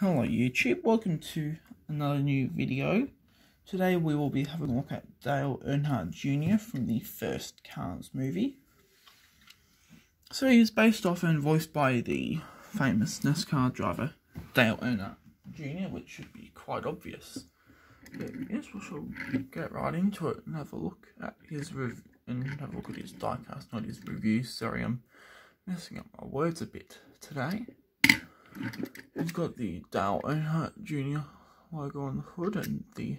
Hello YouTube, welcome to another new video. Today we will be having a look at Dale Earnhardt Jr. from the first Cars movie. So he is based off and voiced by the famous NASCAR driver Dale Earnhardt Jr., which should be quite obvious. But yes, we shall get right into it and have a look at his rev and have a look at his diecast, not his reviews. Sorry, I'm messing up my words a bit today. He's got the Dale Earnhardt Jr. logo on the hood and the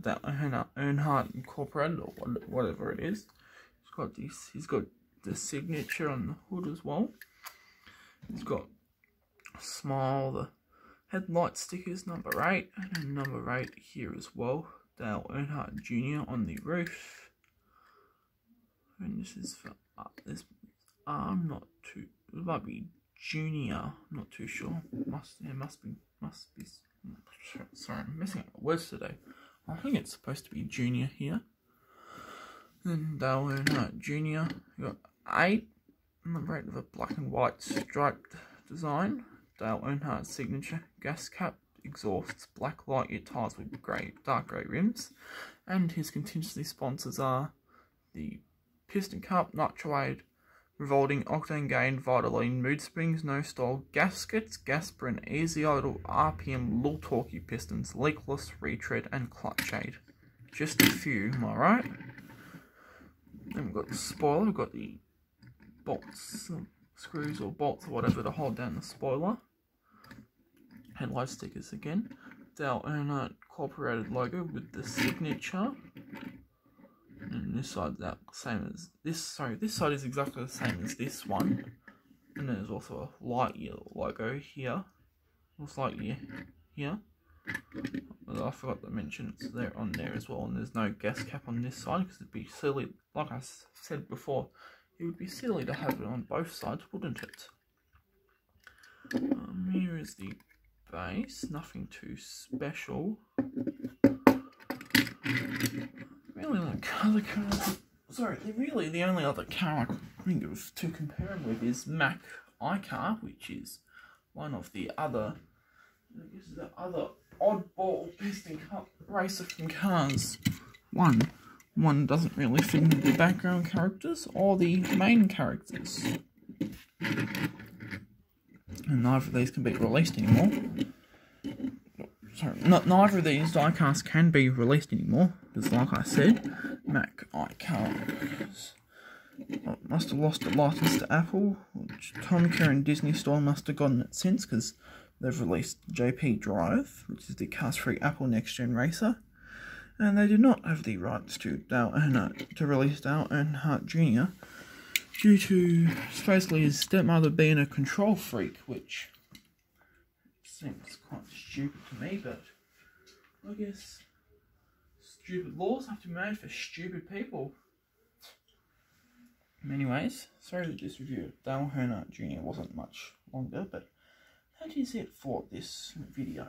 Dale Earnhardt, Incorporated or whatever it is. He's got this. He's got the signature on the hood as well. He's got smile, the headlight stickers number eight and number eight here as well. Dale Earnhardt Jr. on the roof. And this is for uh, this arm, not too. It might be junior. Not too sure. Must it must be must be. Sorry, I'm missing up words today. I think it's supposed to be junior here. Then Dale Earnhardt Junior. You got eight. Number eight with a black and white striped design. Dale Earnhardt signature gas cap exhausts black Lightyear tires with grey dark grey rims, and his contingency sponsors are the Piston Cup, Nitroade, revolving octane gain, Vitoline, mood springs, no stall, gaskets, Gasprin, easy idle, RPM, low torquey pistons, leakless, retread, and clutch aid. Just a few, am I right? Then we've got the spoiler, we've got the bolts, uh, screws or bolts or whatever to hold down the spoiler. Headlight stickers again. Dale Earnhardt Incorporated logo with the signature and this side's that same as this sorry this side is exactly the same as this one. And there's also a light Lightyear logo here. Looks Lightyear here. I forgot to mention it's there on there as well and there's no gas cap on this side because it'd be silly like I said before it would be silly to have it on both sides wouldn't it? Um, here is the base nothing too special really like other cars. Sorry, really the only other car I can think of to compare him with is Mac iCar, which is one of the other, I guess the other oddball piston cup racer from Cars. One, one doesn't really fit into the background characters or the main characters. And neither of these can be released anymore not, neither of these diecasts can be released anymore, because like I said, Mac iCars must have lost a license to Apple, which Tomica and Disney Store must have gotten it since, because they've released JP Drive, which is the cast-free Apple Next Gen racer, and they did not have the rights to Dale Earnhardt, to release Dale Earnhardt Jr., due to supposedly his stepmother being a control freak, which seems quite stupid to me, but I guess stupid laws have to be made for stupid people. Anyways, sorry that this review of Dale Earnhardt Jr. wasn't much longer, but that is it for this video.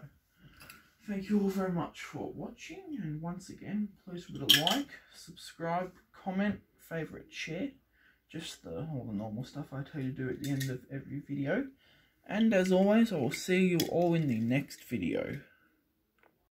Thank you all very much for watching, and once again, please give it a like, subscribe, comment, favourite, share. Just the, all the normal stuff I tell you to do at the end of every video. And as always, I will see you all in the next video.